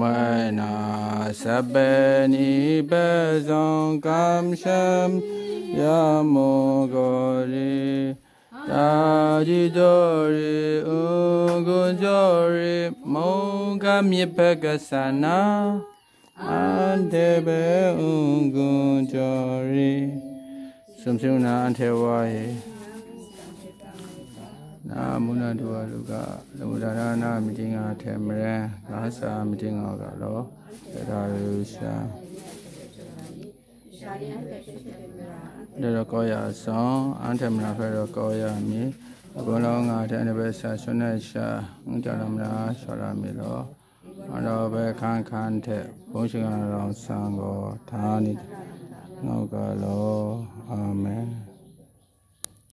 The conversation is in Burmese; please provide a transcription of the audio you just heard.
မနာစပနိပဇံကံရှံယမောဂရေတာจิตောရေဥကုကြောရေမောကမြေပကသနာအန္တေဘေဥကုကြောရေသုံးစုံနာအထေဝါယေ နာမုဏတုဝလူကသမုဒ္ဒရာနာမိတင်္ဂထေမရံသာသာမိတင်္ဂကလောသဒရုရှာဒေရကောယာဆောင်အန်ထမနာဖရကောယာမီအဘလောငါတဲ့နဘေဆာဆွနေရှာငကြရမနာဆောရမီလောအရောဘေခန်းခန်းတဲ့ဘုန်းရှင်ရောင်ဆံကိုသာနိနောကလောအာမင်